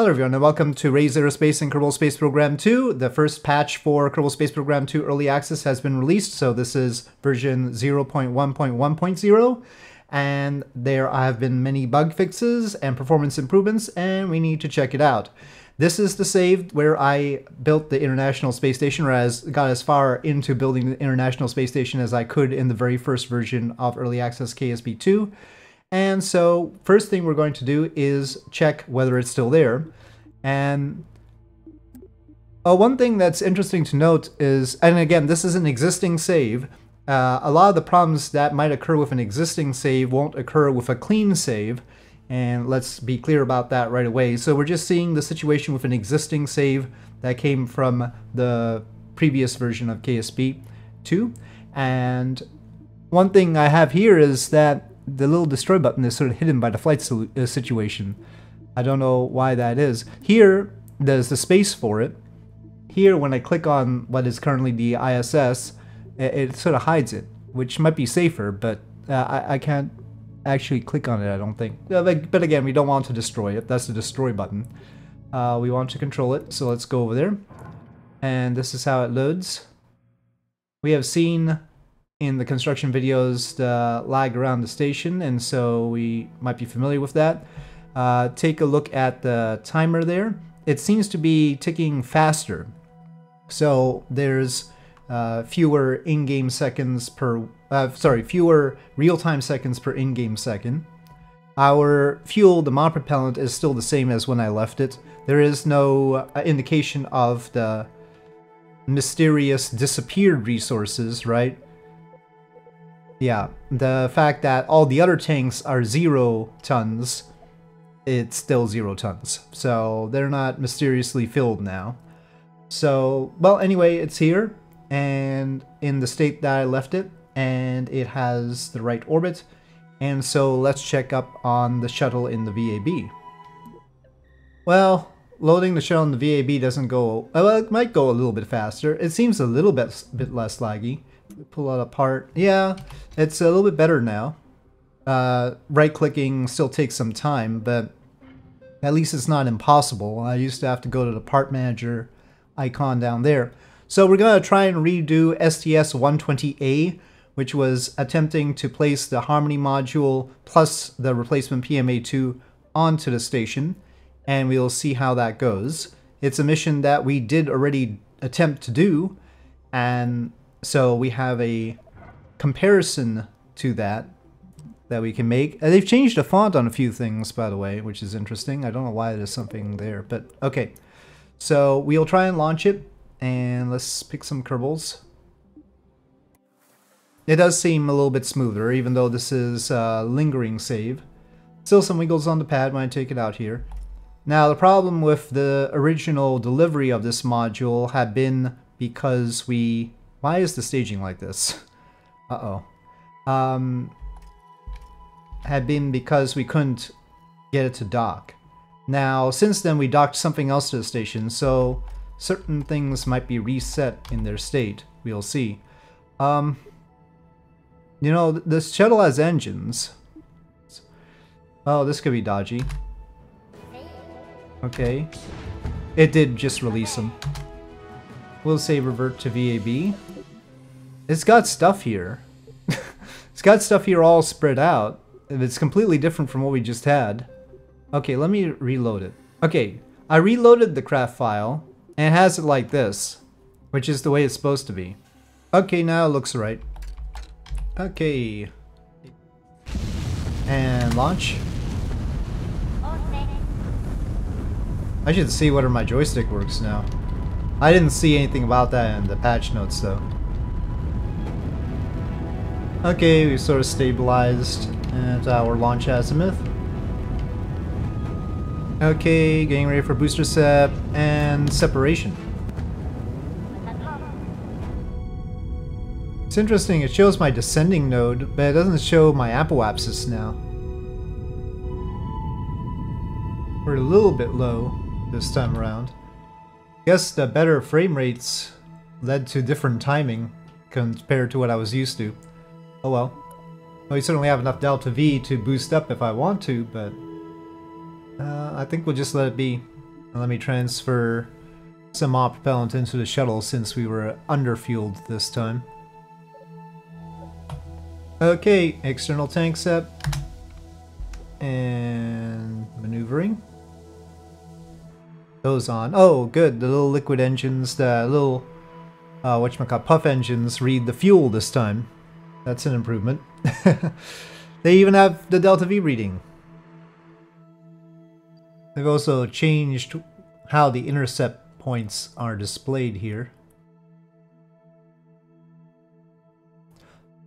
Hello everyone and welcome to Raiz Aerospace and Kerbal Space Program 2. The first patch for Kerbal Space Program 2 Early Access has been released, so this is version 0.1.1.0 and there have been many bug fixes and performance improvements and we need to check it out. This is the save where I built the International Space Station or as got as far into building the International Space Station as I could in the very first version of Early Access KSP 2. And so first thing we're going to do is check whether it's still there. And uh, one thing that's interesting to note is, and again, this is an existing save. Uh, a lot of the problems that might occur with an existing save won't occur with a clean save. And let's be clear about that right away. So we're just seeing the situation with an existing save that came from the previous version of KSP 2. And one thing I have here is that the little destroy button is sort of hidden by the flight uh, situation. I don't know why that is. Here, there's the space for it. Here, when I click on what is currently the ISS, it, it sort of hides it, which might be safer, but uh, I, I, can't actually click on it, I don't think. Uh, but again, we don't want to destroy it. That's the destroy button. Uh, we want to control it, so let's go over there. And this is how it loads. We have seen in the construction videos the lag around the station, and so we might be familiar with that. Uh, take a look at the timer there. It seems to be ticking faster. So there's uh, fewer in-game seconds per, uh, sorry, fewer real-time seconds per in-game second. Our fuel, the monopropellant, is still the same as when I left it. There is no uh, indication of the mysterious disappeared resources, right? Yeah, the fact that all the other tanks are zero tons, it's still zero tons. So they're not mysteriously filled now. So, well, anyway, it's here and in the state that I left it, and it has the right orbit. And so let's check up on the shuttle in the VAB. Well, loading the shuttle in the VAB doesn't go, well, it might go a little bit faster. It seems a little bit, bit less laggy pull it apart. Yeah, it's a little bit better now. Uh, right-clicking still takes some time, but at least it's not impossible. I used to have to go to the part manager icon down there. So we're going to try and redo STS-120A, which was attempting to place the Harmony module plus the replacement PMA2 onto the station, and we'll see how that goes. It's a mission that we did already attempt to do, and so we have a comparison to that that we can make. Uh, they've changed the font on a few things, by the way, which is interesting. I don't know why there's something there, but okay. So we'll try and launch it, and let's pick some Kerbals. It does seem a little bit smoother, even though this is a lingering save. Still some wiggles on the pad when I take it out here. Now, the problem with the original delivery of this module had been because we why is the staging like this? Uh-oh. Um, had been because we couldn't get it to dock. Now, since then we docked something else to the station, so certain things might be reset in their state. We'll see. Um, you know, this shuttle has engines. Oh, this could be dodgy. Okay. It did just release them. We'll say revert to VAB. It's got stuff here. it's got stuff here all spread out. It's completely different from what we just had. Okay, let me reload it. Okay, I reloaded the craft file, and it has it like this, which is the way it's supposed to be. Okay, now it looks right. Okay. And launch. I should see whether my joystick works now. I didn't see anything about that in the patch notes though. Okay, we've sort of stabilized at our launch azimuth. Okay, getting ready for booster sep and separation. It's interesting, it shows my descending node, but it doesn't show my apoapsis now. We're a little bit low this time around. Guess the better frame rates led to different timing compared to what I was used to. Oh well. well. We certainly have enough delta V to boost up if I want to, but uh, I think we'll just let it be. let me transfer some op propellant into the shuttle since we were underfueled this time. Okay, external tank set. And maneuvering. Those on. Oh, good. The little liquid engines, the little, uh, whatchamacallit, puff engines read the fuel this time. That's an improvement. they even have the delta V reading. They've also changed how the intercept points are displayed here.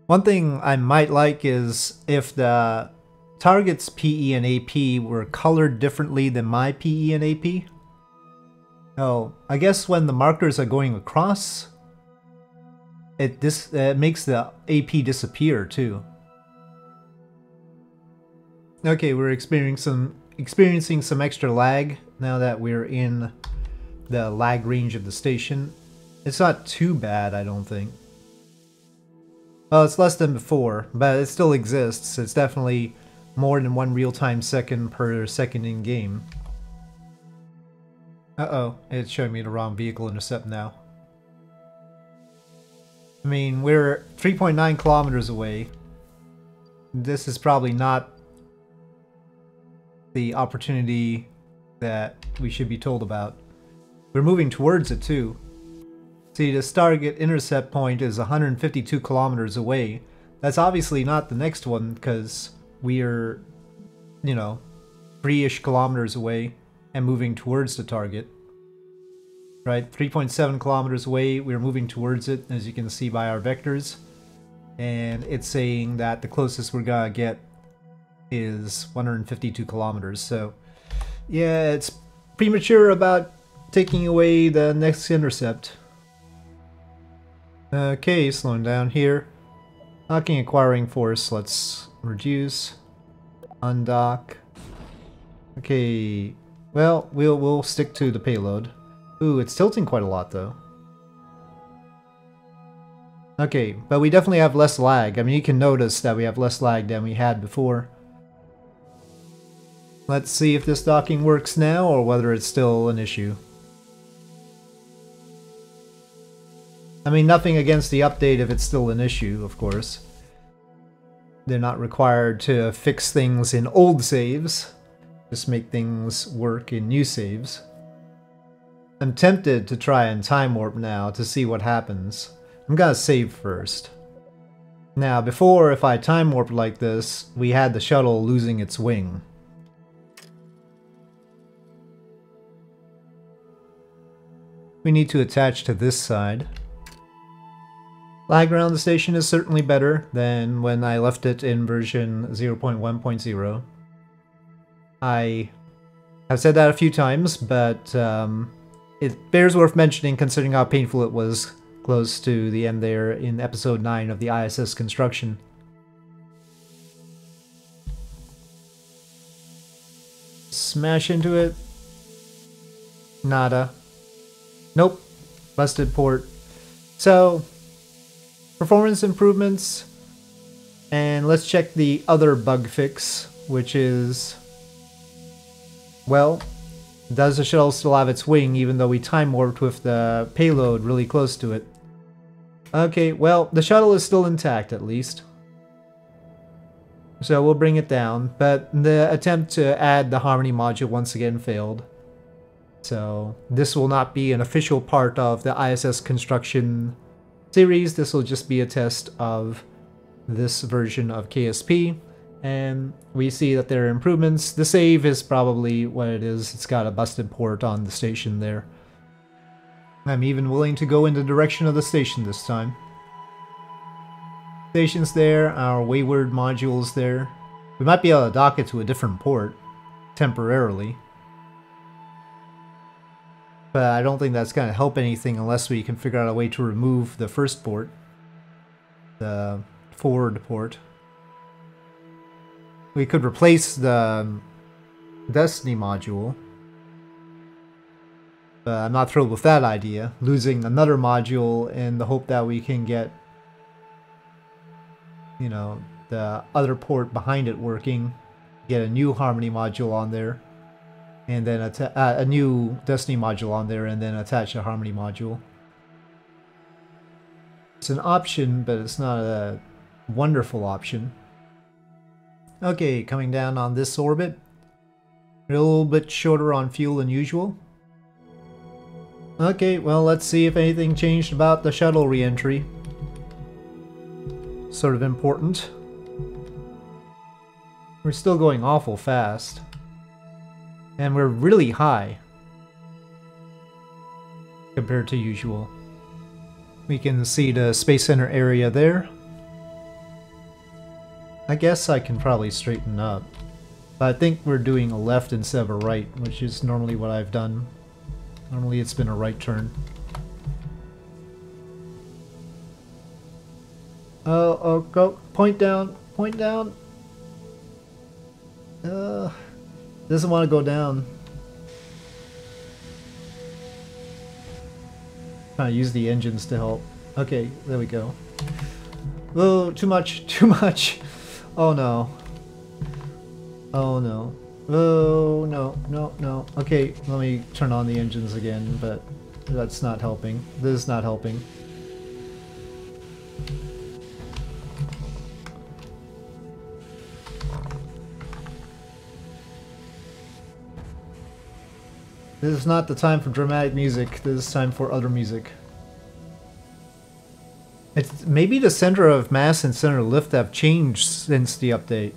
One thing I might like is if the target's PE and AP were colored differently than my PE and AP. Oh, I guess when the markers are going across, it uh, it makes the AP disappear too. Okay, we're experiencing some experiencing some extra lag now that we're in the lag range of the station. It's not too bad, I don't think. Well, it's less than before, but it still exists. It's definitely more than one real-time second per second in-game. Uh-oh, it's showing me the wrong vehicle intercept now. I mean, we're 3.9 kilometers away. This is probably not the opportunity that we should be told about. We're moving towards it too. See, this target intercept point is 152 kilometers away. That's obviously not the next one because we are, you know, three-ish kilometers away and moving towards the target. Right, 3.7 kilometers away, we're moving towards it, as you can see by our vectors. And it's saying that the closest we're gonna get is 152 kilometers. So, yeah, it's premature about taking away the next intercept. Okay, slowing down here. Docking acquiring force, let's reduce. Undock. Okay, well, we'll we'll stick to the payload. Ooh, it's tilting quite a lot though. Okay, but we definitely have less lag. I mean, you can notice that we have less lag than we had before. Let's see if this docking works now or whether it's still an issue. I mean, nothing against the update if it's still an issue, of course. They're not required to fix things in old saves, just make things work in new saves. I'm tempted to try and time warp now to see what happens. I'm gonna save first. Now, before, if I time warped like this, we had the shuttle losing its wing. We need to attach to this side. Lag around the station is certainly better than when I left it in version 0.1.0. I have said that a few times, but um, it bears worth mentioning considering how painful it was close to the end there in episode 9 of the ISS construction. Smash into it. Nada. Nope. Busted port. So, performance improvements. And let's check the other bug fix, which is... Well, does the shuttle still have its wing even though we time warped with the payload really close to it? Okay, well, the shuttle is still intact at least. So we'll bring it down, but the attempt to add the Harmony module once again failed. So this will not be an official part of the ISS construction series. This will just be a test of this version of KSP. And we see that there are improvements. The save is probably what it is. It's got a busted port on the station there. I'm even willing to go in the direction of the station this time. Station's there, our wayward module's there. We might be able to dock it to a different port, temporarily. But I don't think that's going to help anything unless we can figure out a way to remove the first port. The forward port. We could replace the Destiny module. But I'm not thrilled with that idea. Losing another module in the hope that we can get, you know, the other port behind it working. Get a new Harmony module on there. and then atta- uh, a new Destiny module on there, and then attach a Harmony module. It's an option, but it's not a wonderful option. Okay, coming down on this orbit. A little bit shorter on fuel than usual. Okay, well, let's see if anything changed about the shuttle reentry. Sort of important. We're still going awful fast. And we're really high. Compared to usual. We can see the Space Center area there. I guess I can probably straighten up. But I think we're doing a left instead of a right, which is normally what I've done. Normally it's been a right turn. Oh, oh, go, point down, point down. Uh, doesn't want to go down. Trying to use the engines to help. Okay, there we go. Oh, too much, too much. Oh no. Oh no. Oh no, no, no. Okay, let me turn on the engines again, but that's not helping. This is not helping. This is not the time for dramatic music. This is time for other music. It's maybe the center of mass and center of lift have changed since the update.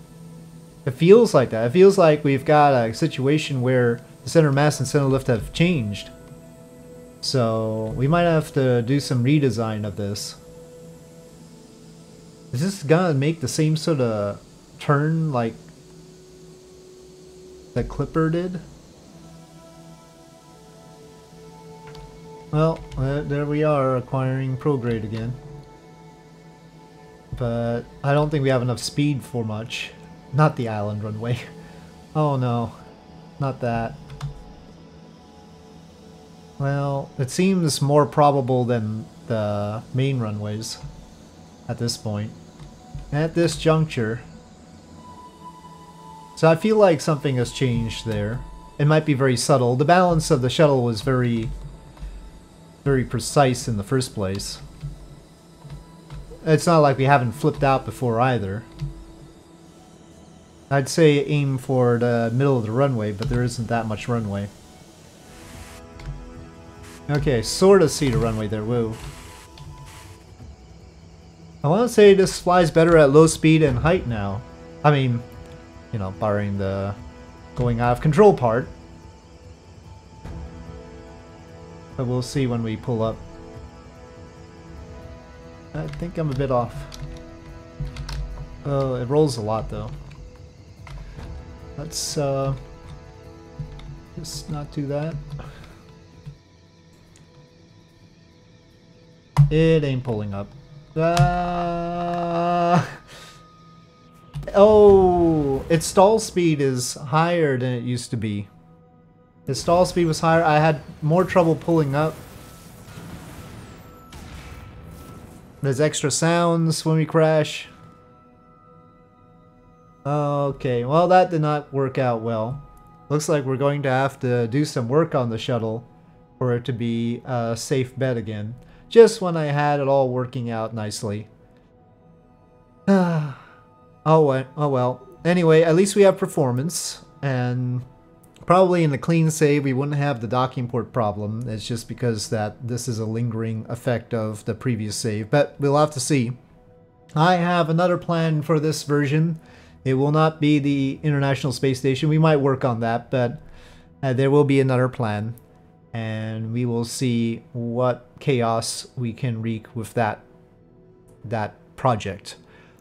It feels like that. It feels like we've got a situation where the center of mass and center of lift have changed. So we might have to do some redesign of this. Is this gonna make the same sort of turn like the Clipper did? Well, uh, there we are, acquiring prograde again. But I don't think we have enough speed for much. Not the island runway. Oh no, not that. Well, it seems more probable than the main runways at this point. At this juncture. So I feel like something has changed there. It might be very subtle. The balance of the shuttle was very very precise in the first place. It's not like we haven't flipped out before either. I'd say aim for the middle of the runway, but there isn't that much runway. Okay, sort of see the runway there, woo. I want to say this flies better at low speed and height now. I mean, you know, barring the going out of control part. But we'll see when we pull up. I think I'm a bit off. Oh, it rolls a lot though. Let's uh, just not do that. It ain't pulling up. Uh, oh, its stall speed is higher than it used to be. His stall speed was higher. I had more trouble pulling up. There's extra sounds when we crash. Okay, well that did not work out well. Looks like we're going to have to do some work on the shuttle for it to be a safe bet again. Just when I had it all working out nicely. oh, well, oh well. Anyway, at least we have performance, and Probably in a clean save, we wouldn't have the docking port problem. It's just because that this is a lingering effect of the previous save, but we'll have to see. I have another plan for this version. It will not be the International Space Station. We might work on that, but uh, there will be another plan. And we will see what chaos we can wreak with that, that project.